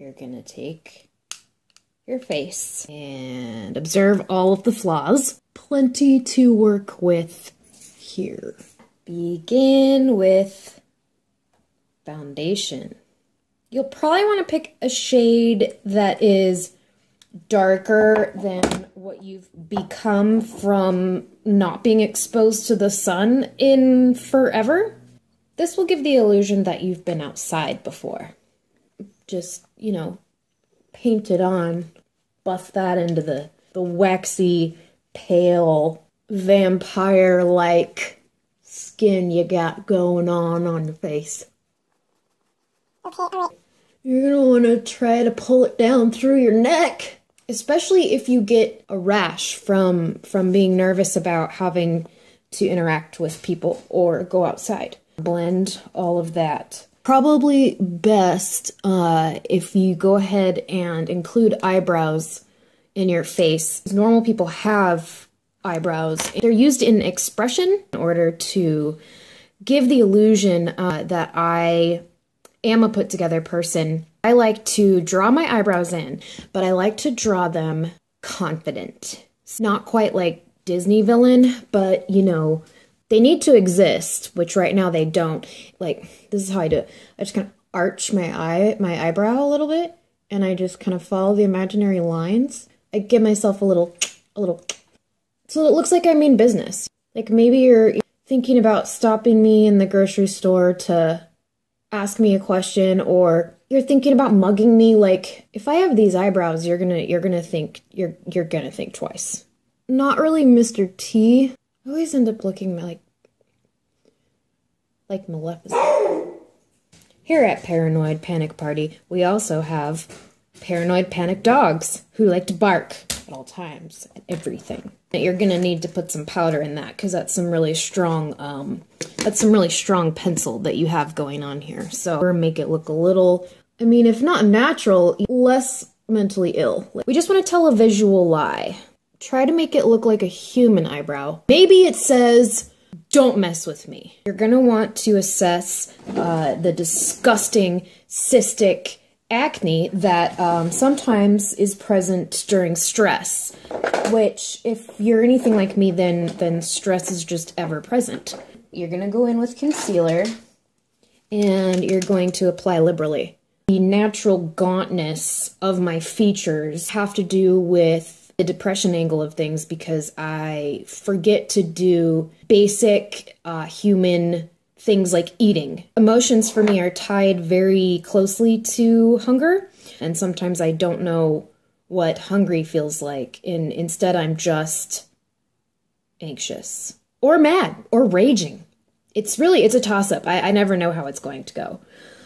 you're gonna take your face and observe all of the flaws. Plenty to work with here. Begin with foundation. You'll probably want to pick a shade that is darker than what you've become from not being exposed to the sun in forever. This will give the illusion that you've been outside before. Just, you know, paint it on, buff that into the, the waxy, pale, vampire like skin you got going on on your face. Okay, alright. You're gonna wanna try to pull it down through your neck especially if you get a rash from from being nervous about having to interact with people or go outside. Blend all of that. Probably best uh, if you go ahead and include eyebrows in your face. Normal people have eyebrows. They're used in expression in order to give the illusion uh, that I am a put together person I like to draw my eyebrows in, but I like to draw them confident. It's not quite like Disney villain, but you know, they need to exist, which right now they don't. Like, this is how I do it. I just kind of arch my eye, my eyebrow a little bit, and I just kind of follow the imaginary lines. I give myself a little, a little, so it looks like I mean business. Like maybe you're thinking about stopping me in the grocery store to ask me a question or you're thinking about mugging me like if i have these eyebrows you're gonna you're gonna think you're you're gonna think twice not really mr t i always end up looking like like maleficent here at paranoid panic party we also have paranoid panic dogs who like to bark at all times at everything you're gonna need to put some powder in that because that's some really strong um that's some really strong pencil that you have going on here so make it look a little I mean, if not natural, less mentally ill. We just want to tell a visual lie. Try to make it look like a human eyebrow. Maybe it says, don't mess with me. You're gonna want to assess uh, the disgusting cystic acne that um, sometimes is present during stress, which if you're anything like me, then, then stress is just ever present. You're gonna go in with concealer and you're going to apply liberally. The natural gauntness of my features have to do with the depression angle of things because I forget to do basic uh, human things like eating. Emotions for me are tied very closely to hunger, and sometimes I don't know what hungry feels like, and instead I'm just anxious or mad or raging. It's really it's a toss up. I, I never know how it's going to go.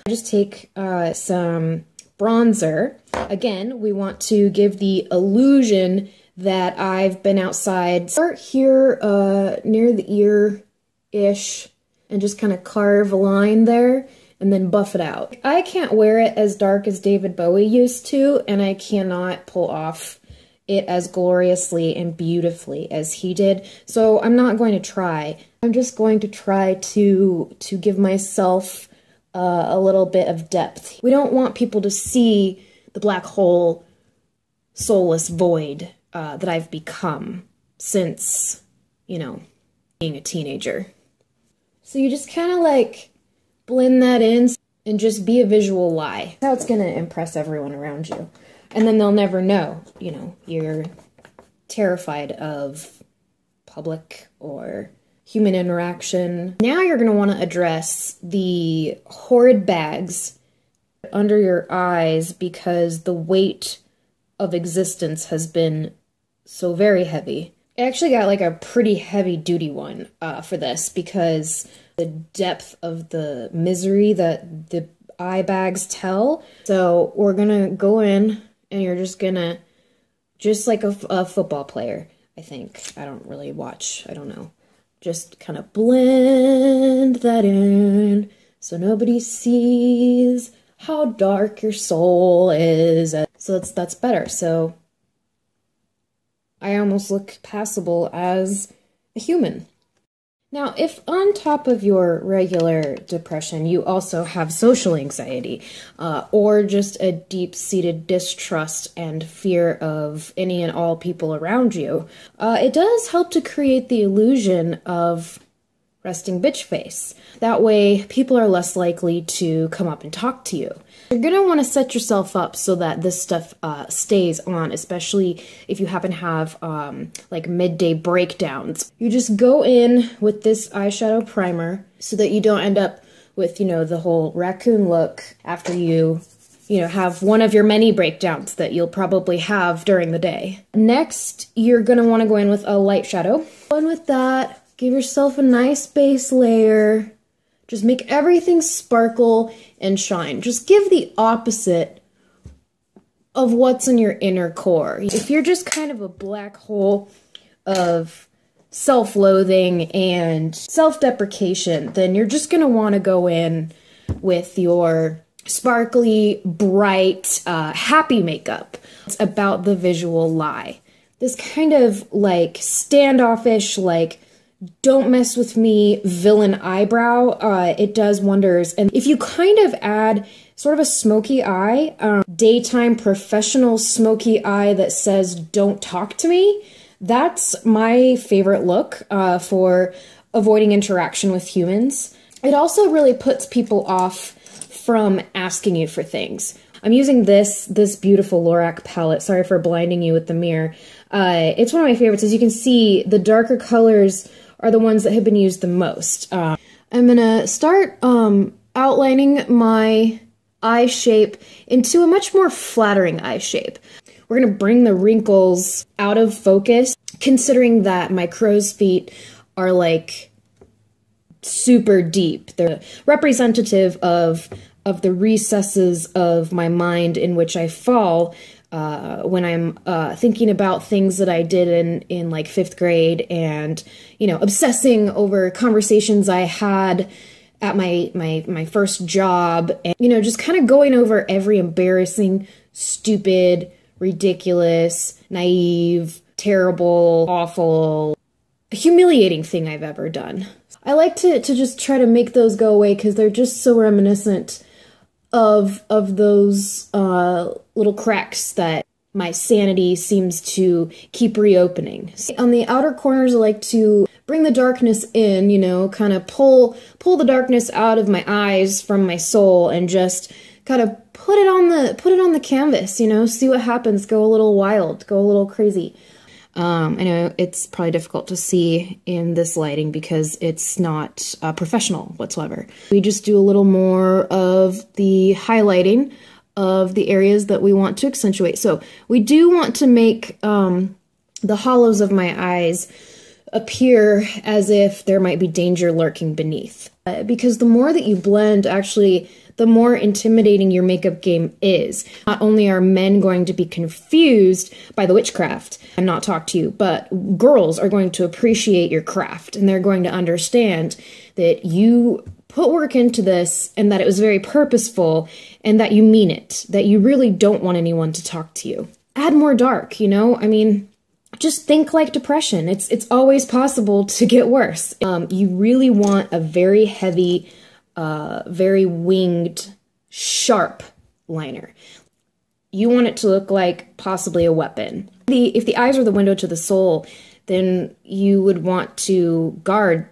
I just take uh, some bronzer. Again, we want to give the illusion that I've been outside. Start here uh, near the ear-ish and just kind of carve a line there and then buff it out. I can't wear it as dark as David Bowie used to, and I cannot pull off it as gloriously and beautifully as he did. So I'm not going to try. I'm just going to try to to give myself uh, a little bit of depth. We don't want people to see the black hole, soulless void uh, that I've become since, you know, being a teenager. So you just kind of like blend that in and just be a visual lie. That's how it's going to impress everyone around you. And then they'll never know, you know, you're terrified of public or human interaction. Now you're going to want to address the horrid bags under your eyes because the weight of existence has been so very heavy. I actually got like a pretty heavy duty one uh, for this because the depth of the misery that the eye bags tell. So we're gonna go in and you're just gonna, just like a, a football player, I think. I don't really watch, I don't know just kind of blend that in so nobody sees how dark your soul is. So that's that's better. So I almost look passable as a human. Now, if on top of your regular depression you also have social anxiety uh, or just a deep seated distrust and fear of any and all people around you, uh, it does help to create the illusion of resting bitch face. That way, people are less likely to come up and talk to you. You're gonna want to set yourself up so that this stuff uh, stays on, especially if you happen to have um, like midday breakdowns. You just go in with this eyeshadow primer so that you don't end up with, you know, the whole raccoon look after you you know, have one of your many breakdowns that you'll probably have during the day. Next, you're gonna wanna go in with a light shadow. Go in with that, Give yourself a nice base layer. Just make everything sparkle and shine. Just give the opposite of what's in your inner core. If you're just kind of a black hole of self loathing and self deprecation, then you're just going to want to go in with your sparkly, bright, uh, happy makeup. It's about the visual lie. This kind of like standoffish, like don't mess with me villain eyebrow uh, it does wonders and if you kind of add sort of a smoky eye um, daytime professional smoky eye that says don't talk to me that's my favorite look uh, for avoiding interaction with humans it also really puts people off from asking you for things I'm using this this beautiful Lorac palette. Sorry for blinding you with the mirror. Uh, it's one of my favorites. As you can see, the darker colors are the ones that have been used the most. Uh, I'm gonna start um, outlining my eye shape into a much more flattering eye shape. We're gonna bring the wrinkles out of focus, considering that my crow's feet are like super deep. They're representative of of the recesses of my mind in which I fall uh, when I'm uh, thinking about things that I did in in like fifth grade, and you know, obsessing over conversations I had at my my my first job, and you know, just kind of going over every embarrassing, stupid, ridiculous, naive, terrible, awful, humiliating thing I've ever done. I like to to just try to make those go away because they're just so reminiscent of of those uh, little cracks that my sanity seems to keep reopening. On the outer corners, I like to bring the darkness in, you know, kind of pull pull the darkness out of my eyes from my soul and just kind of put it on the put it on the canvas, you know, see what happens, go a little wild, go a little crazy. Um, I know it's probably difficult to see in this lighting because it's not uh, professional whatsoever. We just do a little more of the highlighting of the areas that we want to accentuate. So we do want to make um, the hollows of my eyes appear as if there might be danger lurking beneath. Because the more that you blend, actually, the more intimidating your makeup game is. Not only are men going to be confused by the witchcraft and not talk to you, but girls are going to appreciate your craft and they're going to understand that you put work into this and that it was very purposeful and that you mean it, that you really don't want anyone to talk to you. Add more dark, you know? I mean, just think like depression. It's it's always possible to get worse. Um, you really want a very heavy uh, very winged, sharp liner. You want it to look like possibly a weapon. The, if the eyes are the window to the soul, then you would want to guard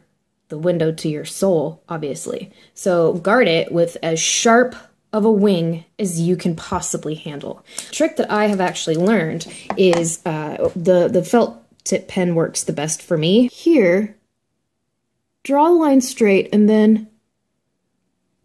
the window to your soul, obviously. So guard it with as sharp of a wing as you can possibly handle. Trick that I have actually learned is uh, the, the felt tip pen works the best for me. Here, draw the line straight and then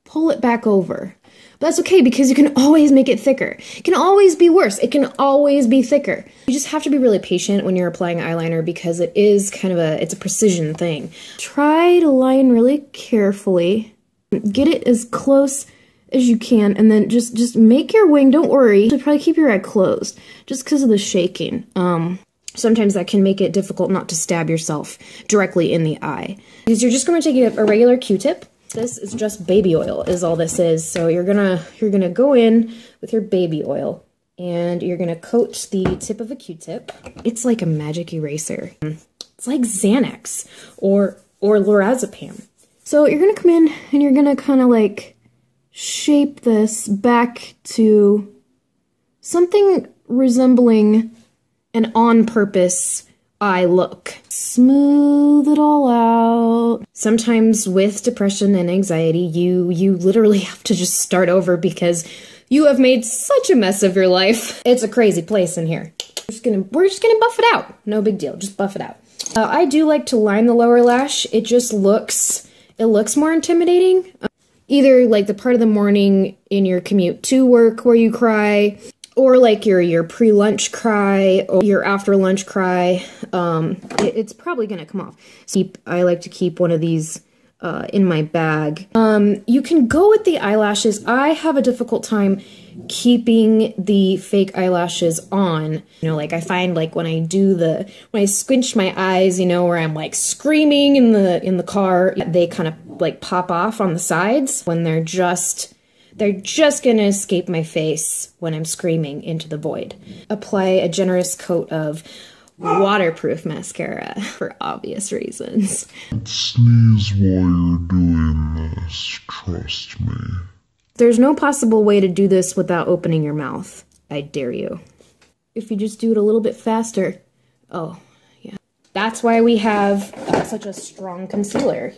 pull it back over. But that's okay because you can always make it thicker. It can always be worse. It can always be thicker. You just have to be really patient when you're applying eyeliner because it is kind of a it's a precision thing. Try to line really carefully. Get it as close as you can and then just just make your wing, don't worry. Probably keep your eye closed just because of the shaking. Um sometimes that can make it difficult not to stab yourself directly in the eye. Because you're just going to take a regular Q-tip this is just baby oil is all this is. So you're gonna you're gonna go in with your baby oil and you're gonna coat the tip of a Q-tip. It's like a magic eraser. It's like Xanax or or lorazepam. So you're gonna come in and you're gonna kind of like shape this back to something resembling an on purpose eye look. Smooth it all out. Sometimes with depression and anxiety, you you literally have to just start over because you have made such a mess of your life. It's a crazy place in here. We're just gonna we're just gonna buff it out. No big deal. Just buff it out. Uh, I do like to line the lower lash. It just looks it looks more intimidating. Either like the part of the morning in your commute to work where you cry, or like your your pre-lunch cry or your after lunch cry. Um, it, it's probably gonna come off. So I like to keep one of these uh, in my bag. Um, you can go with the eyelashes. I have a difficult time keeping the fake eyelashes on. You know, like I find like when I do the when I squinch my eyes, you know, where I'm like screaming in the in the car, they kind of like pop off on the sides when they're just they're just gonna escape my face when I'm screaming into the void. Apply a generous coat of waterproof mascara for obvious reasons. Sneeze while you're doing this, trust me. There's no possible way to do this without opening your mouth. I dare you. If you just do it a little bit faster. Oh, yeah. That's why we have uh, such a strong concealer.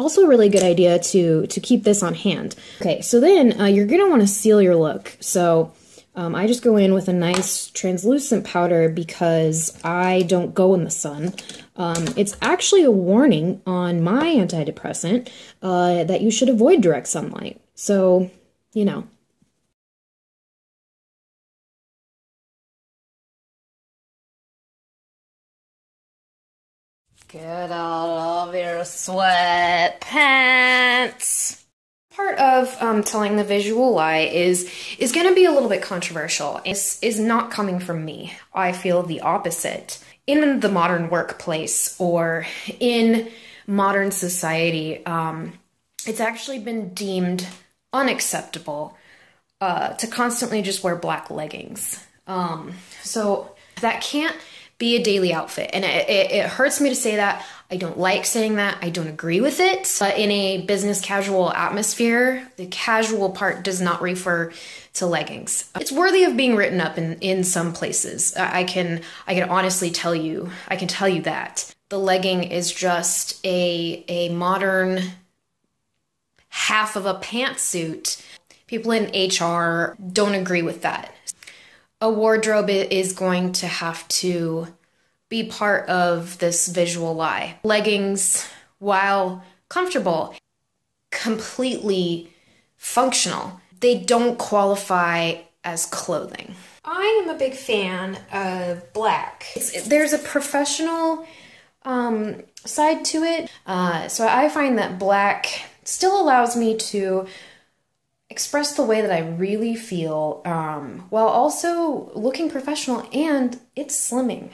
Also a really good idea to, to keep this on hand. Okay, so then uh, you're going to want to seal your look. So um, I just go in with a nice translucent powder because I don't go in the sun. Um, it's actually a warning on my antidepressant uh, that you should avoid direct sunlight. So, you know. Get out of your sweatpants part of um, telling the visual lie is is going to be a little bit controversial. Is is not coming from me. I feel the opposite. In the modern workplace or in modern society, um, it's actually been deemed unacceptable uh, to constantly just wear black leggings. Um, so that can't be a daily outfit. And it, it, it, hurts me to say that. I don't like saying that. I don't agree with it. But in a business casual atmosphere, the casual part does not refer to leggings. It's worthy of being written up in, in some places. I can I can honestly tell you, I can tell you that. The legging is just a a modern half of a pantsuit. People in HR don't agree with that a wardrobe is going to have to be part of this visual lie. Leggings, while comfortable, completely functional, they don't qualify as clothing. I am a big fan of black. It's, there's a professional um, side to it, uh, so I find that black still allows me to express the way that I really feel um, while also looking professional and it's slimming.